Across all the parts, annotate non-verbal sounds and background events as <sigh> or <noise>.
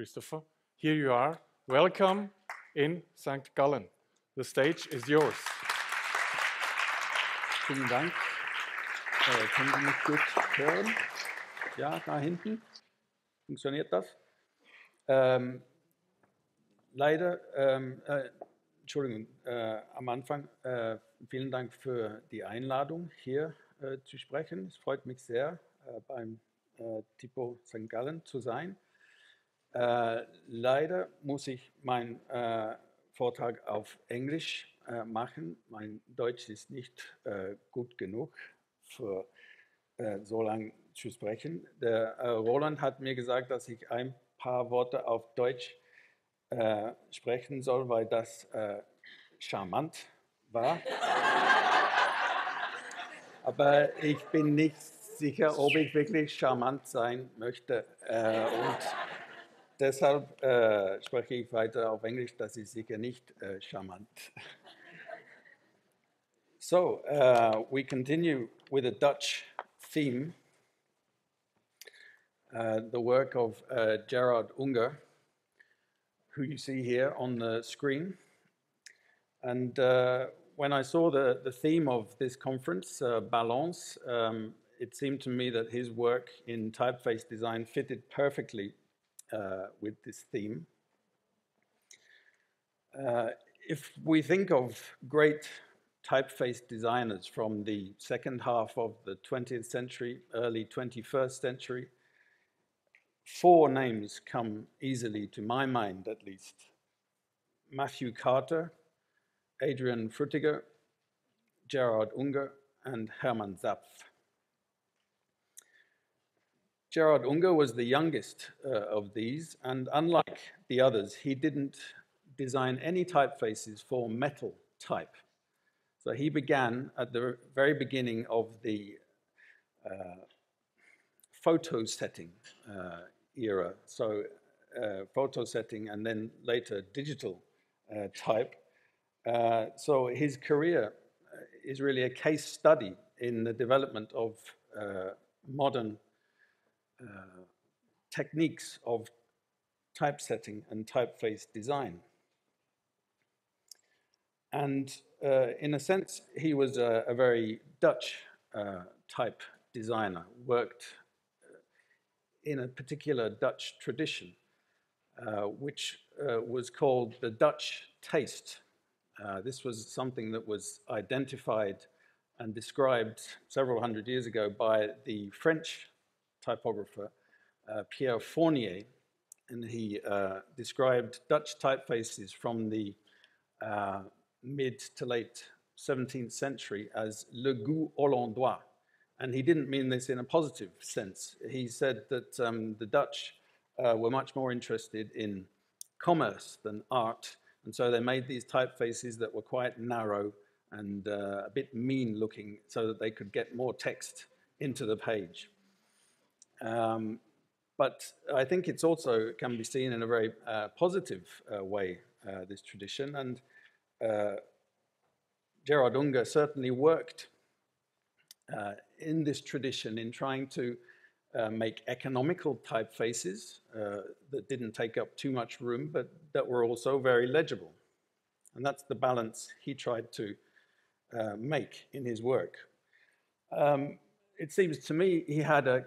Christopher. Here you are. Welcome in St. Gallen. The stage is yours. Vielen Dank. Äh, können Sie mich gut hören? Ja, da hinten. Funktioniert das? Ähm, leider, ähm, äh, Entschuldigung, äh, am Anfang, äh, vielen Dank für die Einladung, hier äh, zu sprechen. Es freut mich sehr, äh, beim Tipo St. Gallen zu sein. Äh, leider muss ich meinen Vortrag auf Englisch machen. Mein Deutsch ist nicht gut genug für so lange zu sprechen. Der Roland hat mir gesagt, dass ich ein paar Worte auf Deutsch äh, sprechen soll, weil das äh, charmant war. <laughs> Aber ich bin nicht sicher, ob ich wirklich charmant sein möchte. Äh, und deshalb äh, spreche ich weiter auf Englisch, das ist sicher nicht äh, charmant. <laughs> So, uh, we continue with a Dutch theme, uh, the work of uh, Gerard Unger. who you see here on the screen. And uh, when I saw the, the theme of this conference, uh, Balance, um, it seemed to me that his work in typeface design fitted perfectly with this theme. Uh, if we think of great typeface designers from the second half of the 20th century, early 21st century, four names come easily to my mind, at least Matthew Carter, Adrian Frutiger, Gerard Unger, and Hermann Zapf. Gerard Unger was the youngest uh, of these, and unlike the others, he didn't design any typefaces for metal type. So he began at the very beginning of the uh, photo setting uh, era. So uh, photo setting and then later digital uh, type. Uh, so his career uh, is really a case study in the development of uh, modern techniques of typesetting and typeface design. And uh, in a sense, he was a, a very Dutch uh, type designer, worked in a particular Dutch tradition, uh, which uh, was called the Dutch taste. Uh, this was something that was identified and described several hundred years ago by the French typographer uh, Pierre Fournier, and he uh, described Dutch typefaces from the uh, mid to late 17th century as le goût hollandois, and he didn't mean this in a positive sense. He said that um, the Dutch uh, were much more interested in commerce than art, and so they made these typefaces that were quite narrow and uh, a bit mean looking so that they could get more text into the page. Um, but I think it's also can be seen in a very uh, positive uh, way, uh, this tradition. And uh, Gerard Unger certainly worked uh, in this tradition in trying to uh, make economical typefaces that didn't take up too much room, but that were also very legible. And that's the balance he tried to make in his work. Um, it seems to me he had, a,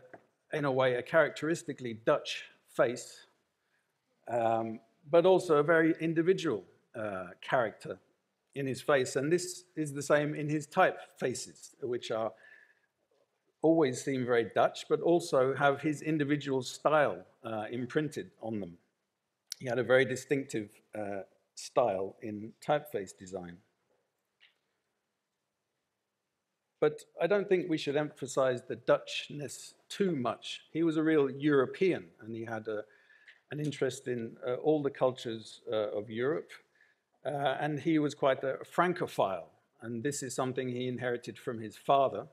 in a way, a characteristically Dutch face, um, but also a very individual uh, character in his face. And this is the same in his typefaces, which are always seem very Dutch, but also have his individual style uh, imprinted on them. He had a very distinctive uh, style in typeface design. But I don't think we should emphasize the Dutchness too much. He was a real European, and he had a, an interest in uh, all the cultures uh, of Europe. Uh, and he was quite a Francophile, and this is something he inherited from his father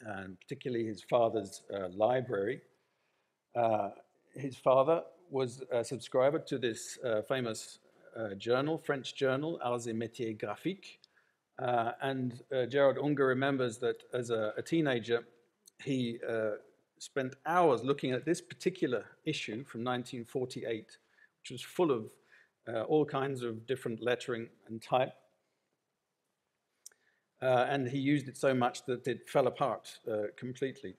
and particularly his father's uh, library. Uh, his father was a subscriber to this uh, famous journal, French journal, Arts et Métiers Graphiques. Uh, and uh, Gerard Unger remembers that as a, a teenager, he spent hours looking at this particular issue from 1948, which was full of uh, all kinds of different lettering and type. Uh, and he used it so much that it fell apart uh, completely.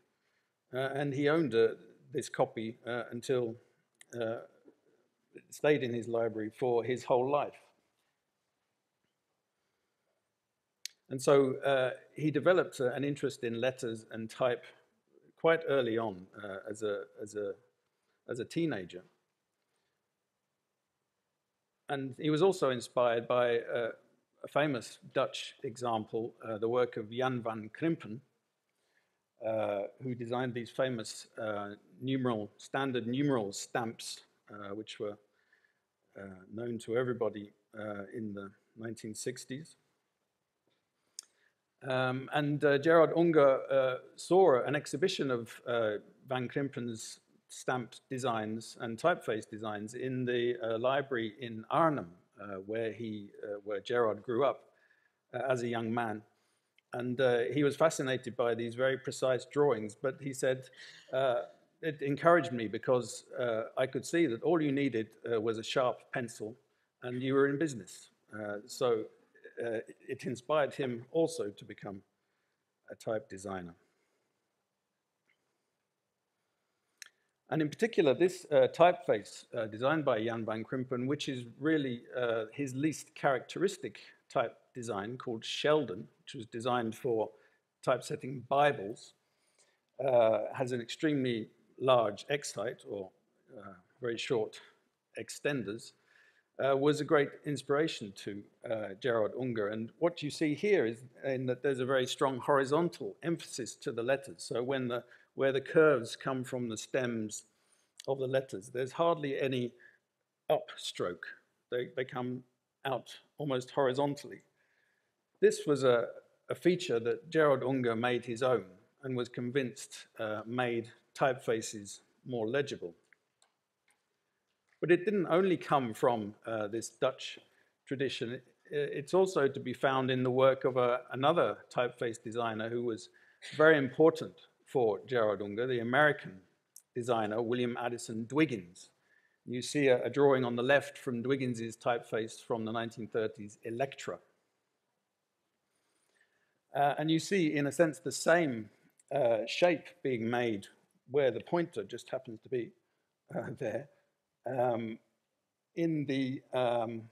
Uh, and he owned uh, this copy uh, until it stayed in his library for his whole life. And so uh, he developed uh, an interest in letters and type quite early on uh, as, a, as, a, as a teenager. And he was also inspired by uh, a famous Dutch example, uh, the work of Jan van Krimpen, who designed these famous numeral, standard numeral stamps, which were known to everybody in the 1960s. Um, and uh, Gerard Unger uh, saw an exhibition of uh, Van Krimpen's stamped designs and typeface designs in the uh, library in Arnhem, uh, where, he, uh, where Gerard grew up as a young man. And he was fascinated by these very precise drawings, but he said, it encouraged me because I could see that all you needed was a sharp pencil and you were in business. so uh, it inspired him also to become a type designer. And in particular, this uh, typeface uh, designed by Jan van Krimpen, which is really uh, his least characteristic type design called Sheldon, which was designed for typesetting Bibles, uh, has an extremely large height or uh, very short extenders, uh, was a great inspiration to uh, Gerard Unger. And what you see here is in that there's a very strong horizontal emphasis to the letters. So when the, where the curves come from the stems of the letters, there's hardly any upstroke. They, they come out almost horizontally. This was a, a feature that Gerard Unger made his own and was convinced uh, made typefaces more legible. But it didn't only come from uh, this Dutch tradition. it's also to be found in the work of a, another typeface designer who was very important for Gerard Unger, the American designer, William Addison Dwiggins. You see a, a drawing on the left from Dwiggins' typeface from the 1930s, Electra. Uh, and you see, in a sense, the same uh, shape being made where the pointer just happens to be uh, there um, in the um,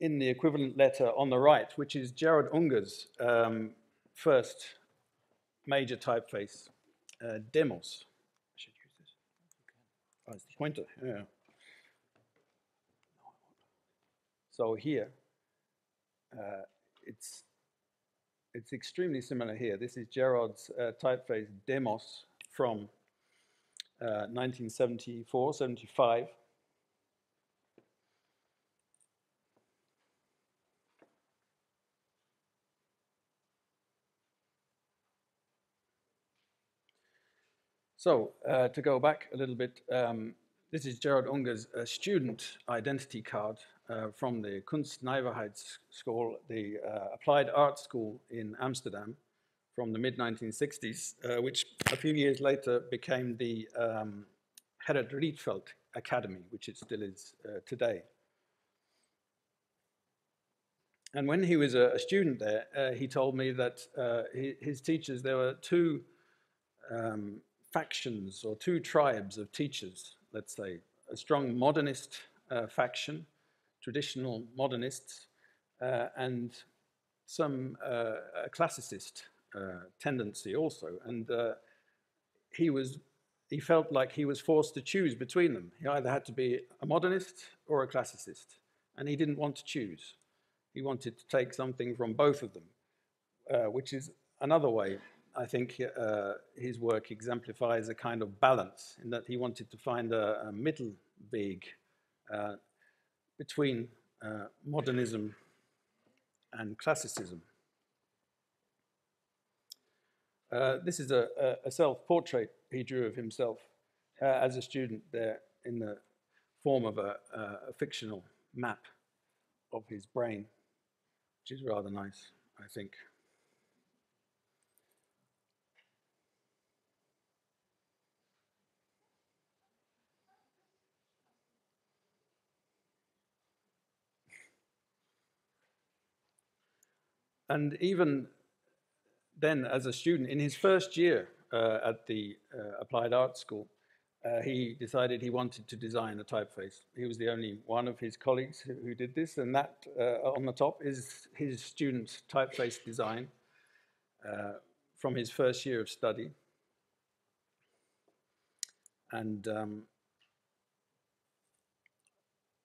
in the equivalent letter on the right, which is Gerard Unger's um, first major typeface, uh, Demos. I should use this. Oh, it's the pointer. Yeah. So here, uh, it's it's extremely similar here. This is Gerard's uh, typeface Demos from 1974, uh, 75. So uh, to go back a little bit, um, this is Gerard Unger's uh, student identity card uh, from the Kunstnijverheidsschool, the uh, applied art school in Amsterdam from the mid-1960s, uh, which a few years later became the um, Gerrit Rietveld Academy, which it still is uh, today. And when he was a, a student there, uh, he told me that uh, he, his teachers, there were two um, factions or two tribes of teachers, let's say, a strong modernist uh, faction, traditional modernists, uh, and some classicist uh, tendency also. And uh, he was he felt like he was forced to choose between them. He either had to be a modernist or a classicist, and he didn't want to choose. He wanted to take something from both of them, uh, which is another way I think uh, his work exemplifies a kind of balance in that he wanted to find a, a middle weg uh, between uh, modernism and classicism. Uh, this is a, a, self-portrait he drew of himself uh, as a student there in the form of a, a, fictional map of his brain, which is rather nice, I think. And even then, as a student, in his first year uh, at the uh, Applied Art School, uh, he decided he wanted to design a typeface. He was the only one of his colleagues who, who did this, and that uh, on the top is his student typeface design uh, from his first year of study. And um,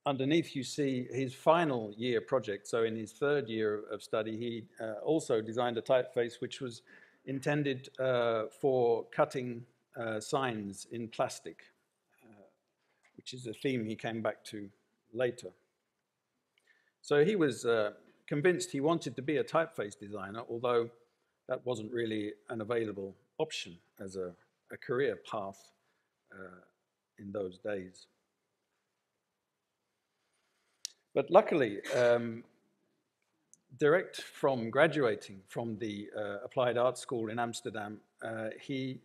underneath you see his final year project. So in his third year of study, he uh, also designed a typeface which was intended uh, for cutting uh, signs in plastic, uh, which is a theme he came back to later. So he was uh, convinced he wanted to be a typeface designer, although that wasn't really an available option as a, a career path uh, in those days. But luckily, um, direct from graduating from the uh, Applied Art School in Amsterdam, uh, he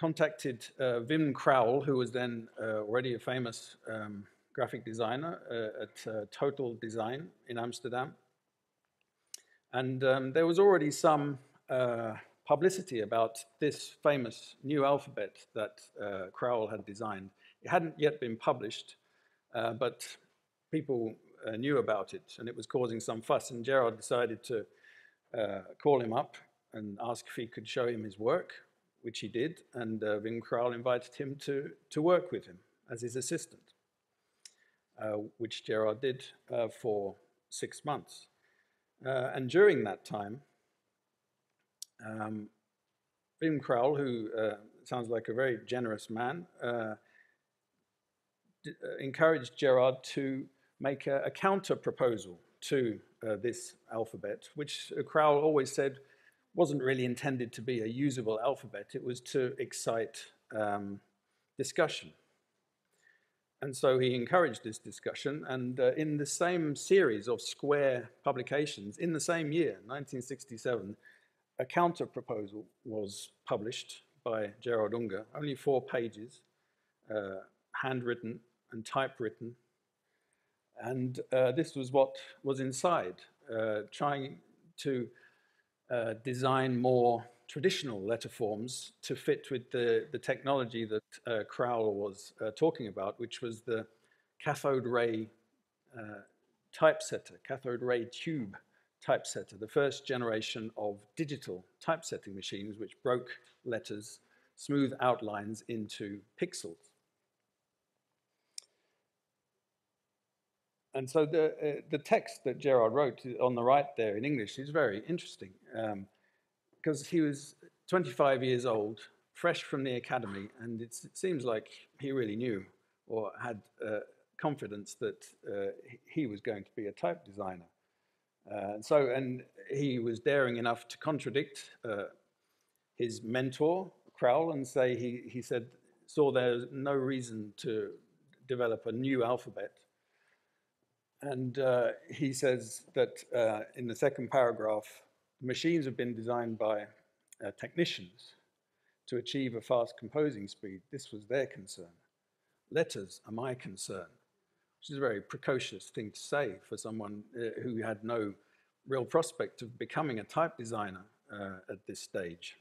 contacted uh, Wim Crouwel, who was then uh, already a famous um, graphic designer uh, at uh, Total Design in Amsterdam. And um, there was already some publicity about this famous new alphabet that Crouwel had designed. It hadn't yet been published, uh, but people uh, knew about it and it was causing some fuss. And Gerard decided to uh, call him up and ask if he could show him his work, which he did. And uh, Crouwel invited him to, to work with him as his assistant, uh, which Gerard did uh, for six months. and during that time, um, Crouwel, who sounds like a very generous man, encouraged Gerard to make a, a counter proposal to uh, this alphabet, which Crouwel always said wasn't really intended to be a usable alphabet. It was to excite um, discussion. And so he encouraged this discussion, and uh, in the same series of square publications, in the same year, 1967, a counter proposal was published by Gerard Unger, only four pages, uh, handwritten and typewritten. And uh, this was what was inside, uh, trying to uh, design more traditional letter forms to fit with the, the technology that uh, Crouwel was uh, talking about, which was the cathode ray uh, typesetter, cathode ray tube typesetter, the first generation of digital typesetting machines which broke letters, smooth outlines into pixels. And so the, uh, the text that Gerard wrote on the right there in English is very interesting um, because he was 25 years old, fresh from the academy, and it seems like he really knew or had uh, confidence that uh, he was going to be a type designer. Uh, and so, and he was daring enough to contradict uh, his mentor, Crouwel, and say he, he said, saw there's no reason to develop a new alphabet and uh, he says that uh, in the second paragraph, machines have been designed by uh, technicians to achieve a fast composing speed. This was their concern. Letters are my concern, which is a very precocious thing to say for someone uh, who had no real prospect of becoming a type designer uh, at this stage.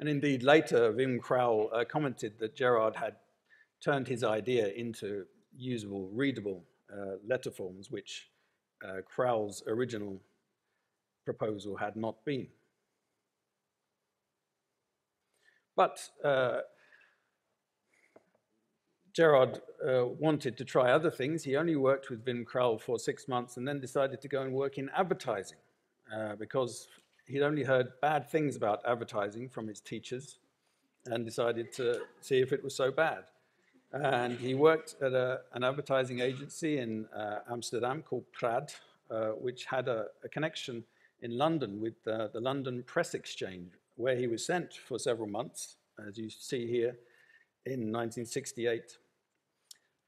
And indeed, later, Wim Crouwel uh, commented that Gerard had turned his idea into usable, readable uh, letter forms, which uh, Crouwel's original proposal had not been. But uh, Gerard uh, wanted to try other things. He only worked with Wim Crouwel for six months and then decided to go and work in advertising uh, because he'd only heard bad things about advertising from his teachers and decided to see if it was so bad. And he worked at a, an advertising agency in uh, Amsterdam called Prad, uh, which had a, a, connection in London with uh, the London Press Exchange, where he was sent for several months, as you see here, in 1968,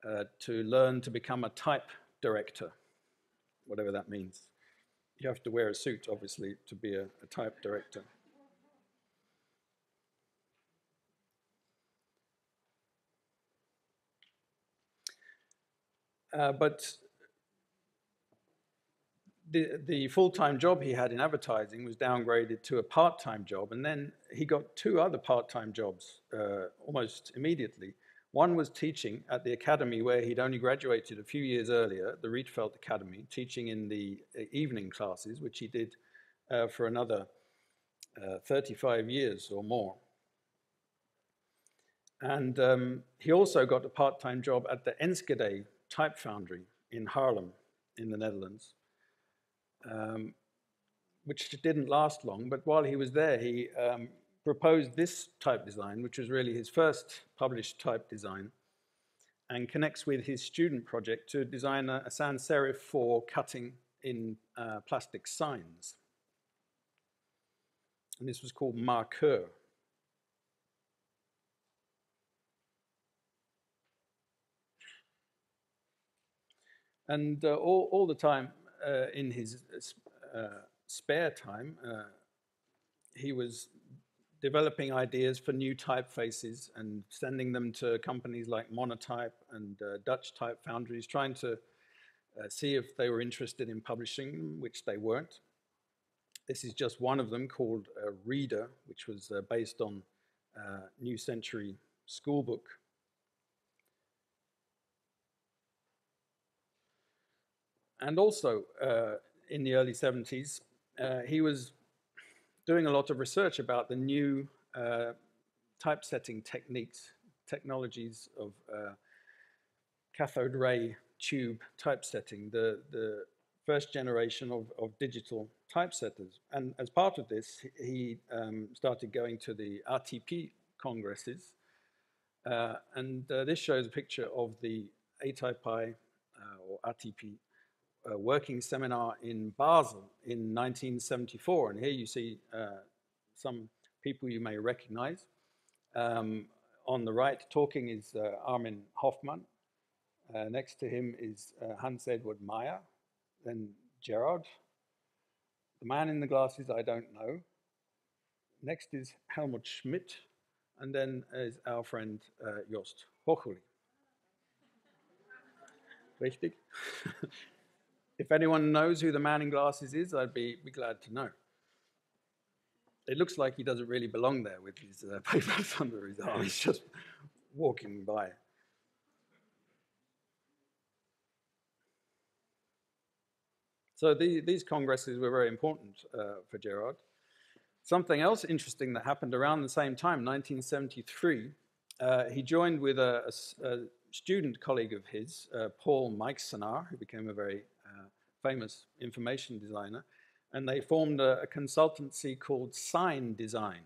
uh, to learn to become a type director, whatever that means. You have to wear a suit, obviously, to be a, a type director. Uh, but the, the full-time job he had in advertising was downgraded to a part-time job, and then he got two other part-time jobs uh, almost immediately. One was teaching at the academy where he'd only graduated a few years earlier, the Rietveld Academy, teaching in the uh, evening classes, which he did uh, for another uh, 35 years or more. And um, he also got a part-time job at the Enschede Type Foundry in Haarlem in the Netherlands, um, which didn't last long. But while he was there, he um, proposed this type design, which was really his first published type design, and connects with his student project to design a, a sans serif for cutting in uh, plastic signs. And this was called Marqueur. And uh, all, all the time uh, in his uh, spare time, uh, he was developing ideas for new typefaces and sending them to companies like Monotype and uh, Dutch type foundries, trying to uh, see if they were interested in publishing them, which they weren't. This is just one of them called Reader, which was based on New Century Schoolbook And also uh, in the early 70s, uh, he was doing a lot of research about the new uh, typesetting techniques, technologies of uh, cathode ray tube typesetting, the, the first generation of, of digital typesetters. And as part of this, he um, started going to the ATypI congresses. Uh, and uh, this shows a picture of the A-Type or ATypI a working seminar in Basel in 1974. And here you see uh, some people you may recognize. Um, on the right, talking is uh, Armin Hofmann. Uh, next to him is uh, Hans Eduard Meier, then Gerard. The man in the glasses, I don't know. Next is Helmut Schmid, and then is our friend uh, Jost Hochuli. Richtig? <laughs> If anyone knows who the man in glasses is, I'd be, be glad to know. It looks like he doesn't really belong there with his uh, <laughs> papers under his arm. He's just walking by. So the, these congresses were very important uh, for Gerard. Something else interesting that happened around the same time, 1973, uh, he joined with a, a, a student colleague of his, uh, Paul Mijksenaar, who became a very famous information designer, and they formed a, a consultancy called Sign Design,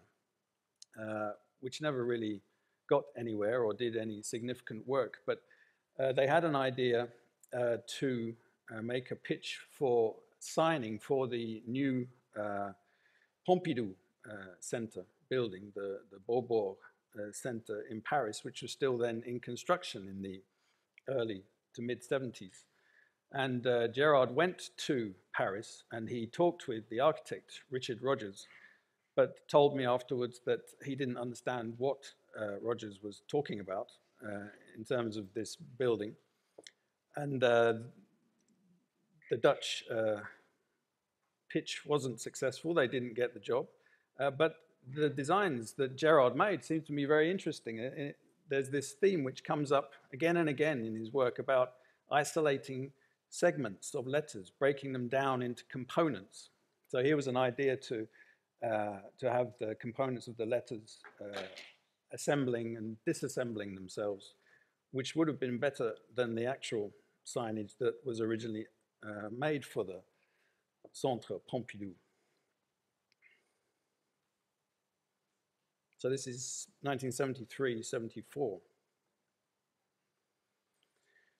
uh, which never really got anywhere or did any significant work. But uh, they had an idea uh, to uh, make a pitch for signing for the new uh, Pompidou uh, Center building, the, the Beaubourg Center in Paris, which was still then in construction in the early to mid 70s. And uh, Gerard went to Paris and he talked with the architect, Richard Rogers, but told me afterwards that he didn't understand what uh, Rogers was talking about uh, in terms of this building. And uh, the Dutch uh, pitch wasn't successful, they didn't get the job. Uh, but the designs that Gerard made seem to me very interesting. It, it, there's this theme which comes up again and again in his work about isolating segments of letters, breaking them down into components. So here was an idea to, uh, to have the components of the letters uh, assembling and disassembling themselves, which would have been better than the actual signage that was originally uh, made for the Centre Pompidou. So this is 1973-74.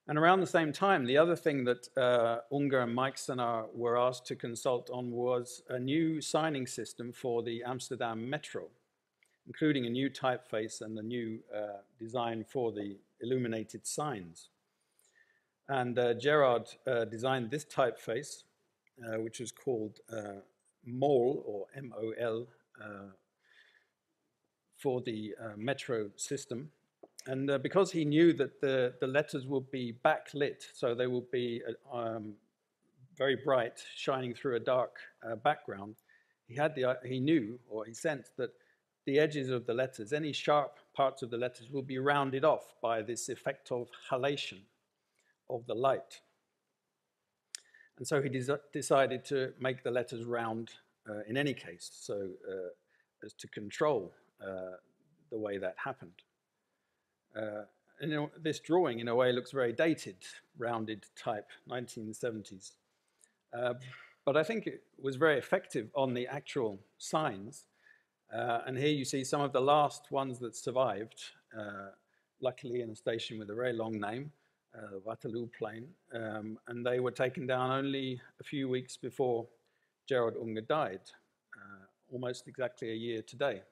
And around the same time, the other thing that uh, Unger and Mijksenaar were asked to consult on was a new signing system for the Amsterdam Metro, including a new typeface and a new uh, design for the illuminated signs. And uh, Gerard uh, designed this typeface, uh, which was called uh, MOL, or M-O-L, for the Metro system. And uh, because he knew that the, the letters would be backlit, so they would be uh, um, very bright, shining through a dark uh, background, he, had the, uh, he knew or he sensed that the edges of the letters, any sharp parts of the letters, will be rounded off by this effect of halation of the light. And so he des- decided to make the letters round uh, in any case, so uh, as to control the way that happened. Uh, and this drawing, in a way, looks very dated, rounded type, 1970s. Uh, but I think it was very effective on the actual signs. Uh, and here you see some of the last ones that survived, luckily in a station with a very long name uh, Waterlooplein, um, and they were taken down only a few weeks before Gerard Unger died, uh, almost exactly a year today.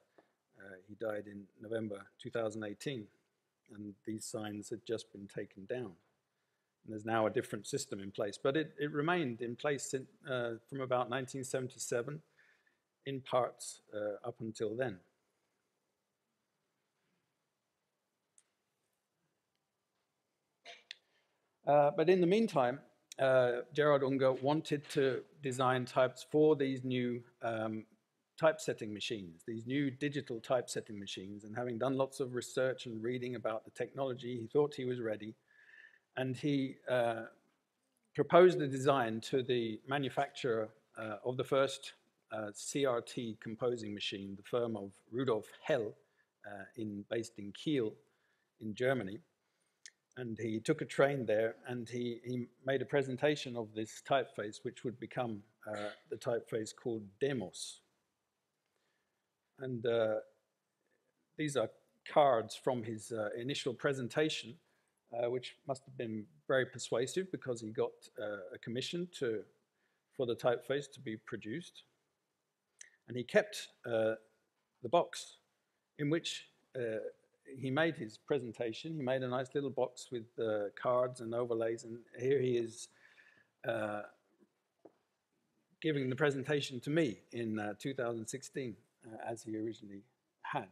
Uh, he died in November 2018, and these signs had just been taken down. And there's now a different system in place, but it, it remained in place in, uh, from about 1977 in parts uh, up until then. Uh, but in the meantime, uh, Gerard Unger wanted to design types for these new um, typesetting machines, these new digital typesetting machines. And having done lots of research and reading about the technology, he thought he was ready. And he uh, proposed a design to the manufacturer uh, of the first uh, CRT composing machine, the firm of Rudolf Hell, uh, in, based in Kiel in Germany and he took a train there and he, he made a presentation of this typeface, which would become uh, the typeface called Demos. And uh, these are cards from his uh, initial presentation, uh, which must have been very persuasive because he got uh, a commission to, for the typeface to be produced. And he kept uh, the box in which he made his presentation. He made a nice little box with uh, cards and overlays, and here he is uh, giving the presentation to me in uh, 2016, uh, as he originally had.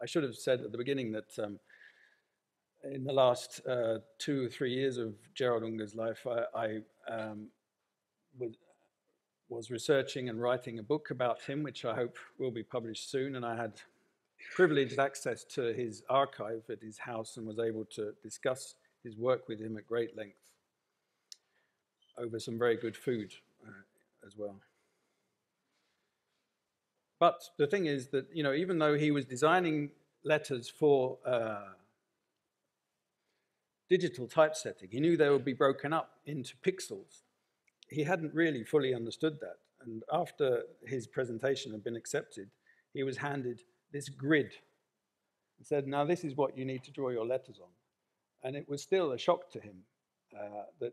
I should have said at the beginning that um, in the last uh, two or three years of Gerard Unger's life, I, I um, was, was researching and writing a book about him, which I hope will be published soon. And I had privileged access to his archive at his house and was able to discuss his work with him at great length over some very good food uh, as well. But the thing is that, you know, even though he was designing letters for uh, digital typesetting, he knew they would be broken up into pixels he hadn't really fully understood that. And after his presentation had been accepted, he was handed this grid and said, Now, this is what you need to draw your letters on. And it was still a shock to him uh, that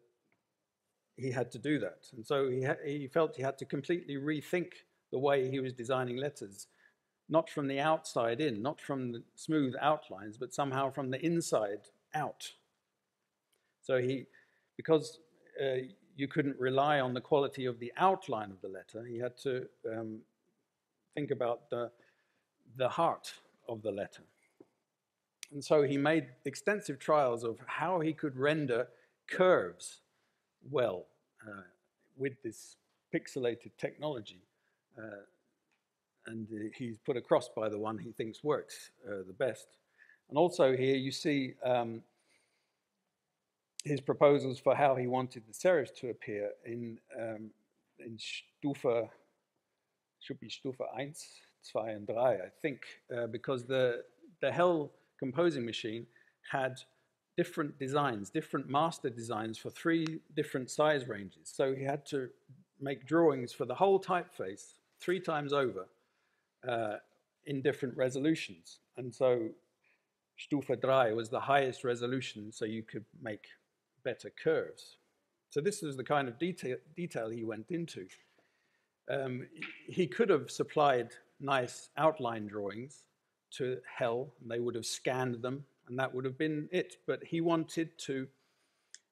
he had to do that. And so he, he felt he had to completely rethink the way he was designing letters, not from the outside in, not from the smooth outlines, but somehow from the inside out. So he, because uh, you couldn't rely on the quality of the outline of the letter. he had to um, think about the, the heart of the letter. And so he made extensive trials of how he could render curves well uh, with this pixelated technology. Uh, and he's put across by the one he thinks works uh, the best. And also here you see um, his proposals for how he wanted the serifs to appear in, um, in Stufe, should be Stufe 1, 2, and 3, I think, uh, because the, the Hell composing machine had different designs, different master designs for three different size ranges. So he had to make drawings for the whole typeface three times over uh, in different resolutions. And so Stufe 3 was the highest resolution, so you could make better curves. So this is the kind of detail, detail he went into. Um, he could have supplied nice outline drawings to Hell, and they would have scanned them, and that would have been it. But he wanted to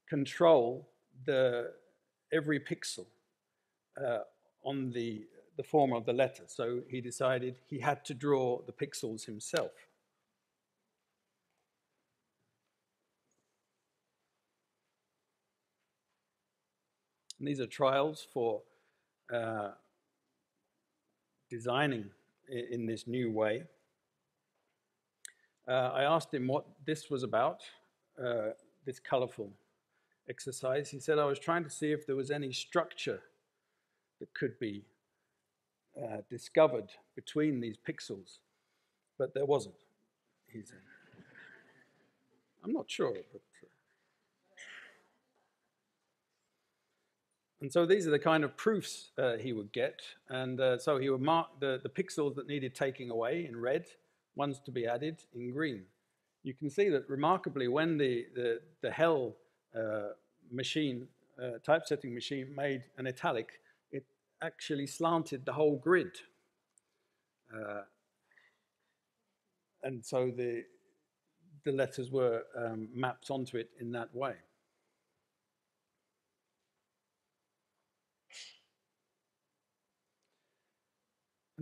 control the every pixel uh, on the the form of the letter. So he decided he had to draw the pixels himself. And these are trials for uh, designing in this new way. Uh, I asked him what this was about, uh, this colorful exercise. He said, I was trying to see if there was any structure that could be uh, discovered between these pixels, but there wasn't, he said. I'm not sure, but. Uh, and so these are the kind of proofs uh, he would get. And uh, so he would mark the, the pixels that needed taking away in red, ones to be added in green. You can see that remarkably when the, the, the Hell uh, machine, uh, typesetting machine made an italic, it actually slanted the whole grid. Uh, and so the, the letters were um, mapped onto it in that way.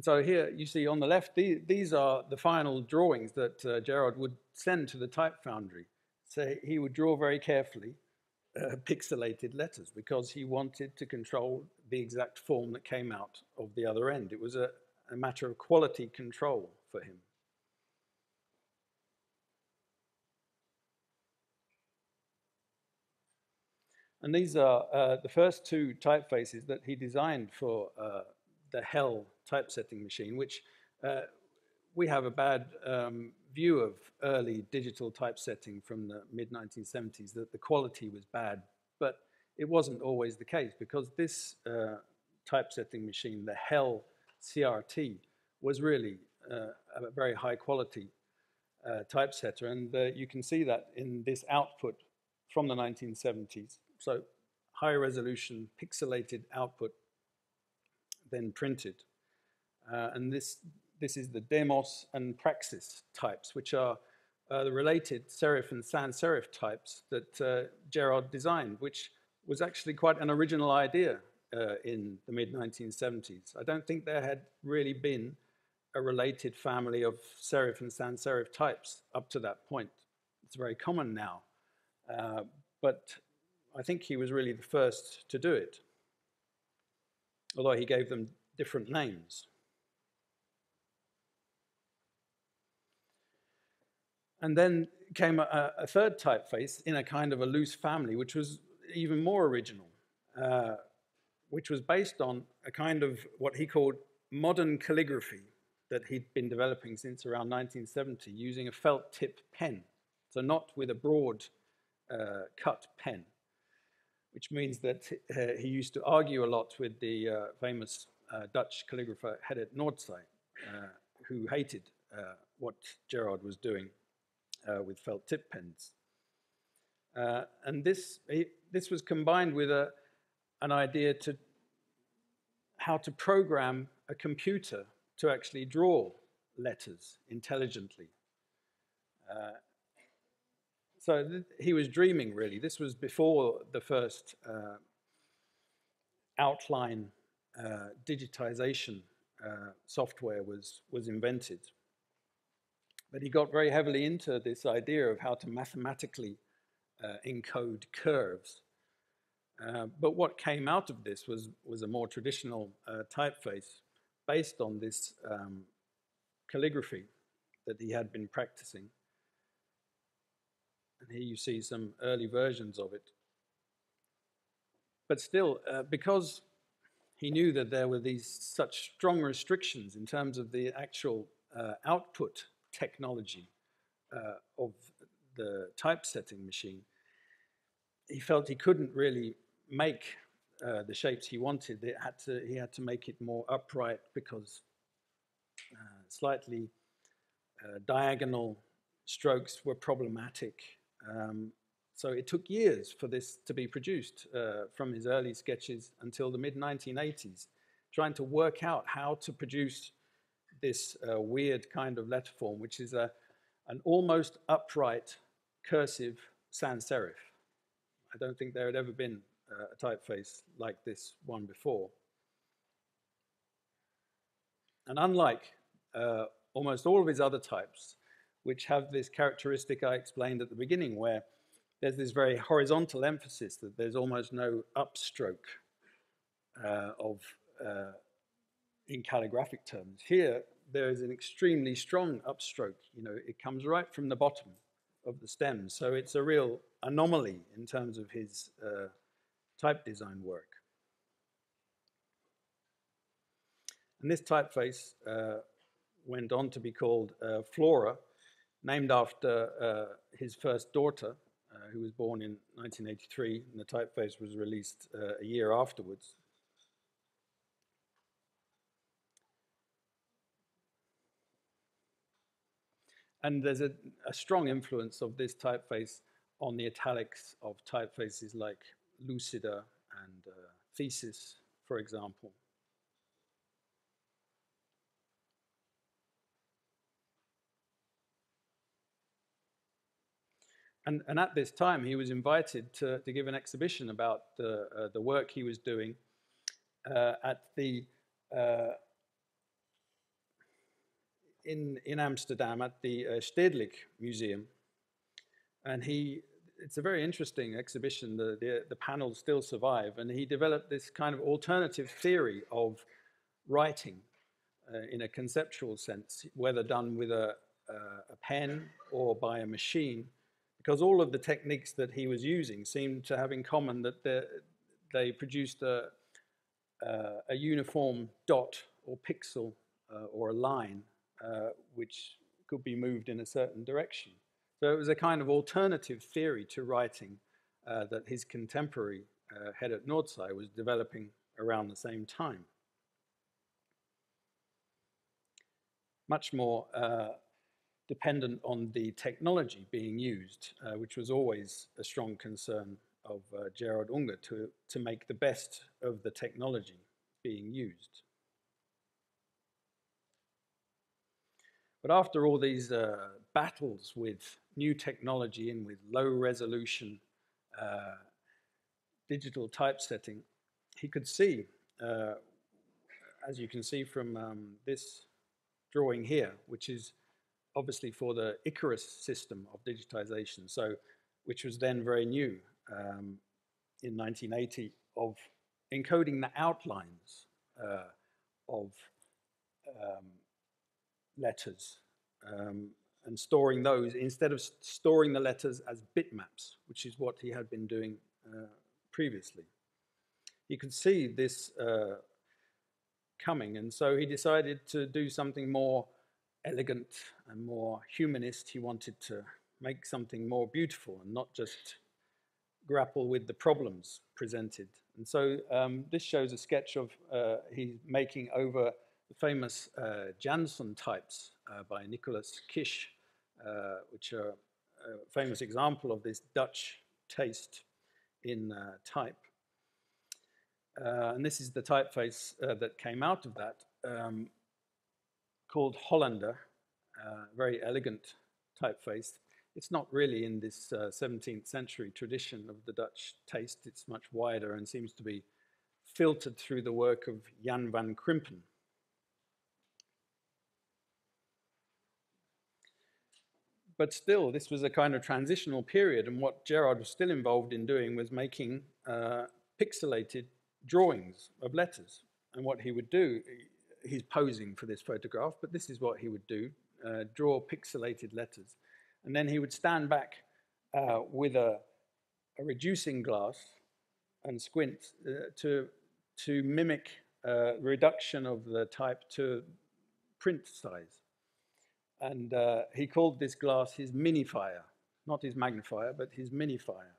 And so here you see on the left, these are the final drawings that uh, Gerard would send to the type foundry. So he would draw very carefully uh, <laughs> pixelated letters because he wanted to control the exact form that came out of the other end. It was a, a matter of quality control for him. And these are uh, the first two typefaces that he designed for uh, the Hell typesetting machine, which uh, we have a bad um, view of early digital typesetting from the mid-1970s, that the quality was bad, but it wasn't always the case because this uh, typesetting machine, the Hell CRT, was really uh, a very high quality uh, typesetter, and uh, you can see that in this output from the 1970s. So high resolution pixelated output then printed. Uh, and this, this is the Demos and Praxis types, which are uh, the related serif and sans serif types that uh, Gerard designed, which was actually quite an original idea uh, in the mid-1970s. I don't think there had really been a related family of serif and sans serif types up to that point. It's very common now. Uh, but I think he was really the first to do it although he gave them different names. And then came a, a, third typeface in a kind of a loose family, which was even more original, uh, which was based on a kind of what he called modern calligraphy that he'd been developing since around 1970 using a felt tip pen. So not with a broad uh, cut pen which means that uh, he used to argue a lot with the uh, famous uh, Dutch calligrapher Gerrit Noordzij, uh, who hated what Gerard was doing uh, with felt tip pens. and this, he, this was combined with a, an idea to how to program a computer to actually draw letters intelligently. Uh, so he was dreaming, really. This was before the first uh, outline uh, digitization uh, software was, was invented. But he got very heavily into this idea of how to mathematically uh, encode curves. Uh, but what came out of this was, was a more traditional uh, typeface based on this um, calligraphy that he had been practicing. And here you see some early versions of it. But still, uh, because he knew that there were these such strong restrictions in terms of the actual uh, output technology uh, of the typesetting machine, he felt he couldn't really make uh, the shapes he wanted. It had to, he had to make it more upright because uh, slightly uh, diagonal strokes were problematic um, so it took years for this to be produced uh, from his early sketches until the mid-1980s, trying to work out how to produce this uh, weird kind of letter form, which is a, an almost upright cursive sans serif. I don't think there had ever been uh, a typeface like this one before. And unlike uh, almost all of his other types, which have this characteristic I explained at the beginning, where there's this very horizontal emphasis that there's almost no upstroke uh, of uh, in calligraphic terms. Here, there is an extremely strong upstroke. You know, it comes right from the bottom of the stem, so it's a real anomaly in terms of his uh, type design work. And this typeface uh, went on to be called uh, Flora, named after uh, his first daughter, uh, who was born in 1983, and the typeface was released uh, a year afterwards. And there's a, a, strong influence of this typeface on the italics of typefaces like Lucida and uh, Thesis, for example. And, and at this time, he was invited to, to give an exhibition about the, uh, the work he was doing uh, at the uh, in, in Amsterdam at the uh, Stedelijk Museum. And he, it's a very interesting exhibition. The, the, the panels still survive. And he developed this kind of alternative theory of writing uh, in a conceptual sense, whether done with a, a pen or by a machine, because all of the techniques that he was using seemed to have in common that they produced a, uh, a uniform dot or pixel uh, or a line uh, which could be moved in a certain direction. So it was a kind of alternative theory to writing uh, that his contemporary uh, at Noordzij was developing around the same time. Much more uh, dependent on the technology being used, uh, which was always a strong concern of Gerard Unger to, to make the best of the technology being used. But after all these uh, battles with new technology and with low resolution uh, digital typesetting, he could see, uh, as you can see from um, this drawing here, which is obviously for the Ikarus system of digitization, so which was then very new um, in 1980 of encoding the outlines uh, of um, letters um, and storing those instead of storing the letters as bitmaps, which is what he had been doing uh, previously. He could see this uh, coming, and so he decided to do something more elegant and more humanist. He wanted to make something more beautiful and not just grapple with the problems presented. And so um, this shows a sketch of uh, he's making over the famous uh, Janson types uh, by Nicholas Kis, uh, which are a famous example of this Dutch taste in uh, type. Uh, and this is the typeface that came out of that, um, called Hollander, very elegant typeface. It's not really in this 17th century tradition of the Dutch taste. It's much wider and seems to be filtered through the work of Jan van Krimpen. But still, this was a kind of transitional period, and what Gerard was still involved in doing was making uh, pixelated drawings of letters. And what he would do, he's posing for this photograph, but this is what he would do, uh, draw pixelated letters. And then he would stand back uh, with a, a, reducing glass and squint uh, to, to mimic uh, reduction of the type to print size. And uh, he called this glass his mini fire, not his magnifier, but his minifier.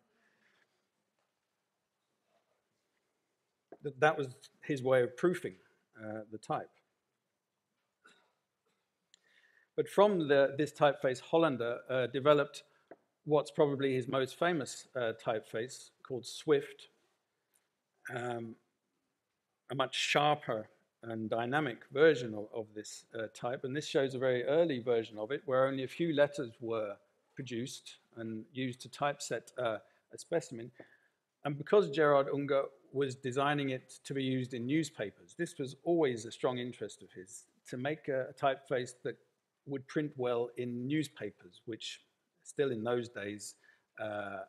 That, that was his way of proofing uh, the type. But from the, this typeface, Hollander uh, developed what's probably his most famous uh, typeface called Swift, um, a much sharper and dynamic version of, of this uh, type. And this shows a very early version of it where only a few letters were produced and used to typeset uh, a specimen. And because Gerard Unger was designing it to be used in newspapers, this was always a strong interest of his, to make a, a typeface that would print well in newspapers, which still in those days uh,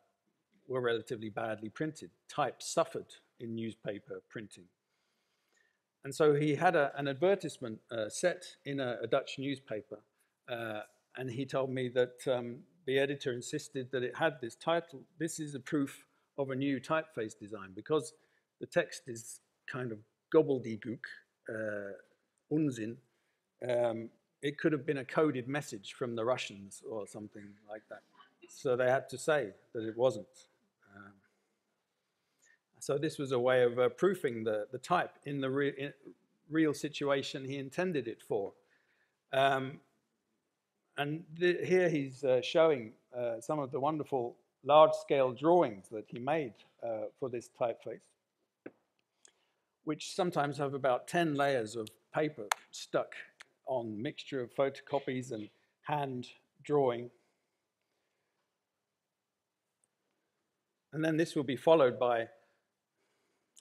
were relatively badly printed. Type suffered in newspaper printing. And so he had a, an advertisement uh, set in a, a Dutch newspaper, uh, and he told me that um, the editor insisted that it had this title. This is a proof of a new typeface design because the text is kind of gobbledygook, uh, Unsinn. Um, it could have been a coded message from the Russians or something like that. So they had to say that it wasn't. So this was a way of uh, proofing the, the type in the re in real situation he intended it for. Um, and here he's uh, showing uh, some of the wonderful large-scale drawings that he made uh, for this typeface, which sometimes have about 10 layers of paper stuck on mixture of photocopies and hand drawing. And then this will be followed by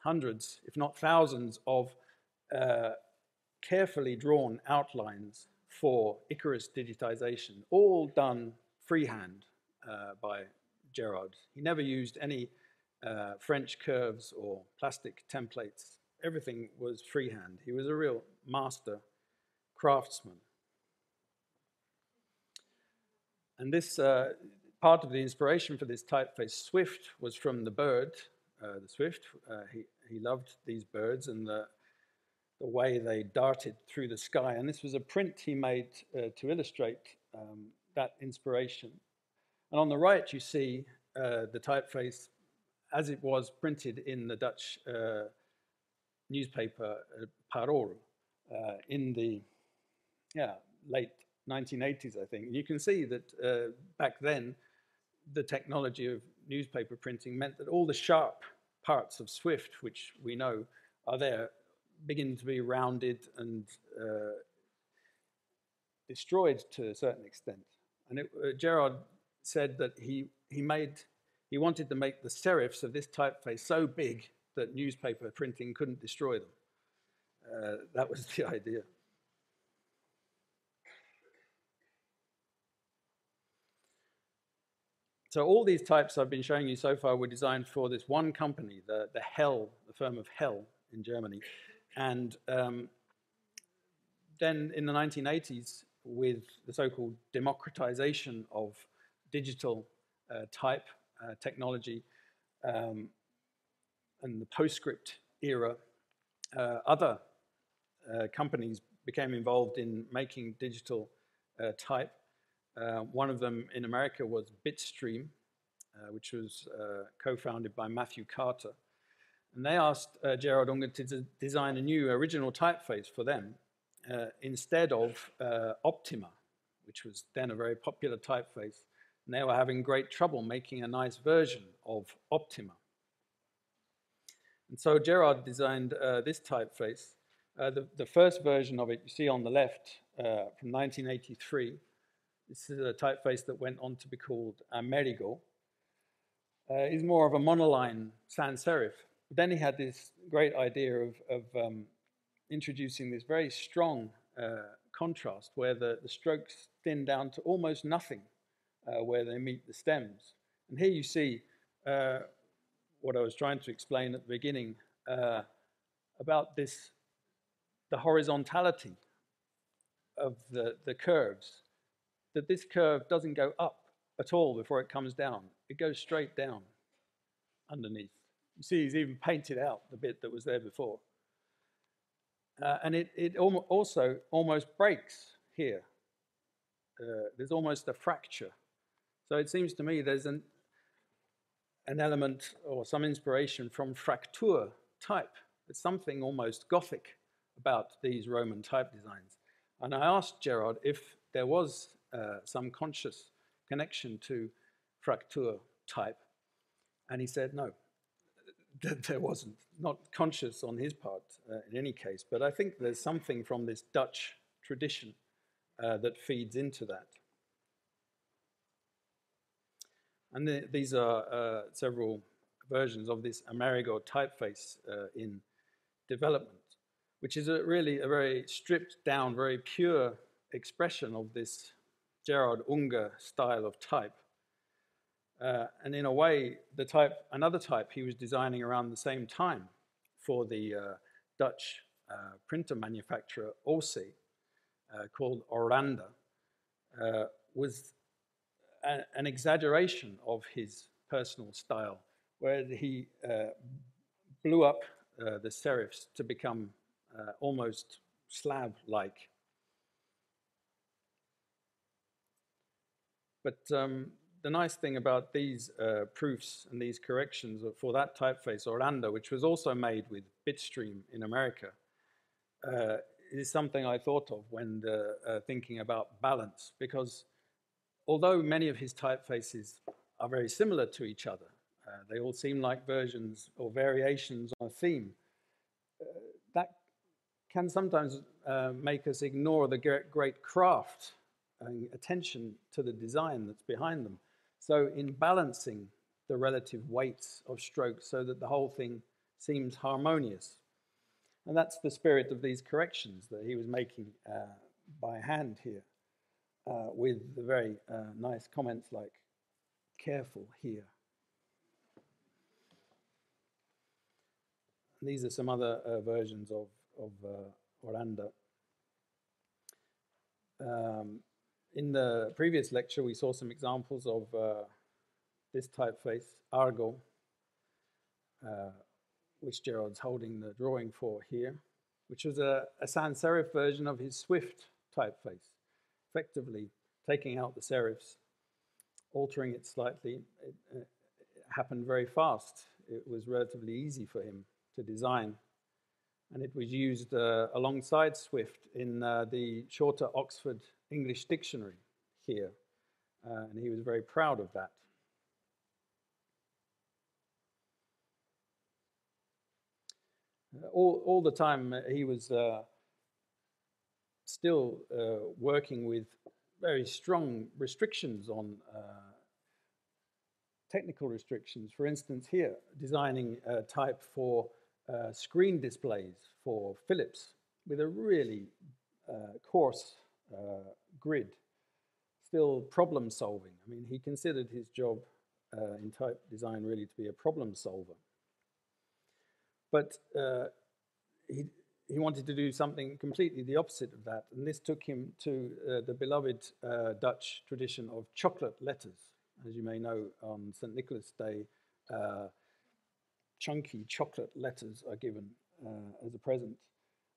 hundreds, if not thousands, of uh, carefully drawn outlines for Ikarus digitization, all done freehand uh, by Gerard. He never used any uh, French curves or plastic templates. Everything was freehand. He was a real master craftsman. And this uh, part of the inspiration for this typeface, Swift, was from the bird, uh, the Swift. Uh, he, he loved these birds and the, the way they darted through the sky. And this was a print he made uh, to illustrate um, that inspiration. And on the right, you see uh, the typeface as it was printed in the Dutch uh, newspaper Parool in the yeah, late 1980s, I think. And you can see that back then, the technology of newspaper printing meant that all the sharp parts of Swift, which we know are there, begin to be rounded and uh, destroyed to a certain extent. And it, uh, Gerard said that he, he made, he wanted to make the serifs of this typeface so big that newspaper printing couldn't destroy them. Uh, that was <laughs> the idea. So all these types I've been showing you so far were designed for this one company, the, the Hell, the firm of Hell in Germany. And um, then in the 1980s, with the so-called democratization of digital uh, type uh, technology um, and the PostScript era, uh, other uh, companies became involved in making digital uh, type. Uh, one of them in America was Bitstream, which was co-founded by Matthew Carter. And they asked Gerard Unger to design a new original typeface for them instead of Optima, which was then a very popular typeface and they were having great trouble making a nice version of Optima. And so Gerard designed uh, this typeface. Uh, the, the, first version of it you see on the left uh, from 1983. This is a typeface that went on to be called Amerigo. Uh, is more of a monoline sans serif. But then he had this great idea of, of um, introducing this very strong uh, contrast where the, the strokes thin down to almost nothing uh, where they meet the stems. And here you see uh, what I was trying to explain at the beginning uh, about this, the horizontality of the, the curves, that this curve doesn't go up at all before it comes down. It goes straight down underneath. You see he's even painted out the bit that was there before. Uh, and it, it also almost breaks here. Uh, there's almost a fracture so it seems to me there's an, an element or some inspiration from Fraktur type. There's something almost Gothic about these Roman type designs. And I asked Gerard if there was uh, some conscious connection to Fraktur type, and he said no, <laughs> there wasn't. Not conscious on his part uh, in any case, but I think there's something from this Dutch tradition uh, that feeds into that. And the, these are uh, several versions of this Amerigo typeface uh, in development, which is a really a very stripped down, very pure expression of this Gerard Unger style of type. Uh, and in a way, the type, another type he was designing around the same time for the uh, Dutch uh, printer manufacturer, Océ, uh, called Oranda, uh, was a, an exaggeration of his personal style, where he uh, blew up the serifs to become almost slab-like. But um, the nice thing about these uh, proofs and these corrections for that typeface, Oranda, which was also made with Bitstream in America, uh, is something I thought of when the, uh, thinking about balance, because although many of his typefaces are very similar to each other, uh, they all seem like versions or variations on a theme, uh, that can sometimes uh, make us ignore the great craft and attention to the design that's behind them. So in balancing the relative weights of strokes so that the whole thing seems harmonious. And that's the spirit of these corrections that he was making uh, by hand here uh, with the very uh, nice comments like, careful here. These are some other uh, versions of, of uh, Oranda. Um, in the previous lecture, we saw some examples of uh, this typeface, Argo, uh, which Gerard's holding the drawing for here, which was a, a sans serif version of his Swift typeface, effectively taking out the serifs, altering it slightly. It, it happened very fast. It was relatively easy for him to design. And it was used uh, alongside Swift in uh, the shorter Oxford English Dictionary here, uh, and he was very proud of that. All, all the time uh, he was uh, still uh, working with very strong restrictions on technical restrictions. For instance, here, designing a type for uh, screen displays for Philips with a really uh, coarse uh, grid, still problem solving. I mean, he considered his job uh, in type design really to be a problem solver. But uh, he, he wanted to do something completely the opposite of that, and this took him to uh, the beloved Dutch tradition of chocolate letters. As you may know, on St. Nicholas Day, chunky chocolate letters are given uh, as a present.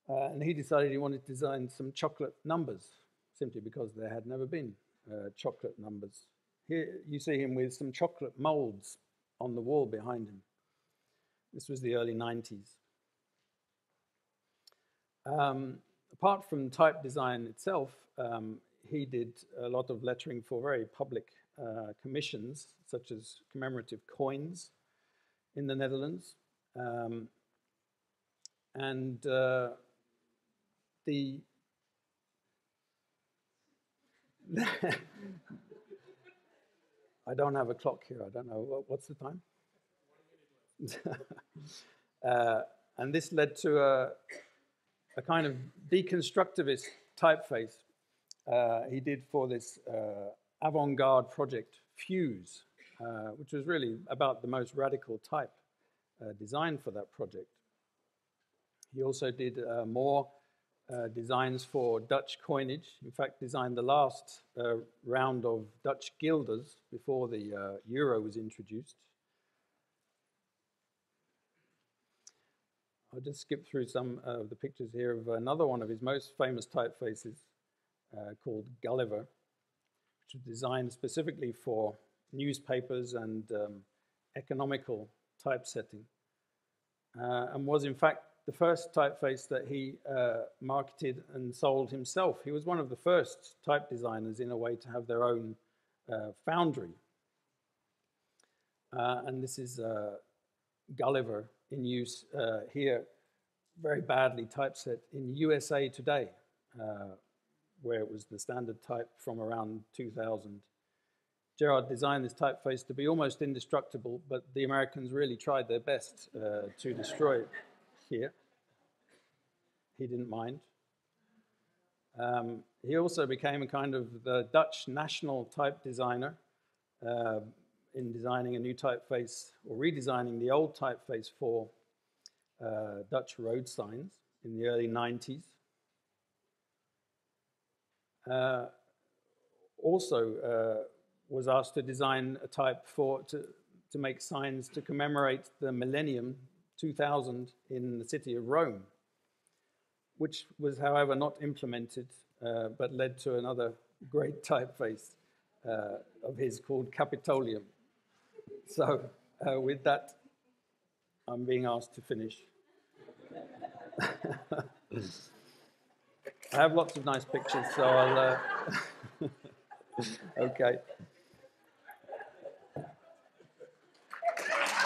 Uh, and he decided he wanted to design some chocolate numbers, simply because there had never been uh, chocolate numbers. Here you see him with some chocolate molds on the wall behind him. This was the early 90s. Um, apart from type design itself, um, he did a lot of lettering for very public uh, commissions, such as commemorative coins in the Netherlands. Um, and uh, the <laughs> I don't have a clock here. I don't know. What's the time? <laughs> uh, and this led to a, a, kind of deconstructivist typeface uh, he did for this uh, avant-garde project, Fuse, uh, which was really about the most radical type uh, design for that project. He also did uh, more uh, designs for Dutch coinage. In fact, designed the last uh, round of Dutch guilders before the euro was introduced. I'll just skip through some of the pictures here of another one of his most famous typefaces called Gulliver, which was designed specifically for newspapers and um, economical typesetting, uh, and was in fact the first typeface that he uh, marketed and sold himself. He was one of the first type designers in a way to have their own uh, foundry. Uh, and this is uh, Gulliver in use uh, here, very badly typeset in USA Today, where it was the standard type from around 2000. Gerard designed this typeface to be almost indestructible, but the Americans really tried their best to destroy it here. He didn't mind. Um, he also became a kind of the Dutch national type designer uh, in designing a new typeface or redesigning the old typeface for uh, Dutch road signs. in the early 90s. Uh, also uh, was asked to design a type for to, to make signs to commemorate the millennium 2000 in the city of Rome, which was, however, not implemented, uh, but led to another great typeface uh, of his called Capitolium. So, uh, with that, I'm being asked to finish. <laughs> I have lots of nice pictures, so I'll. Uh, <laughs> okay. I, I, I don't want to. Uh,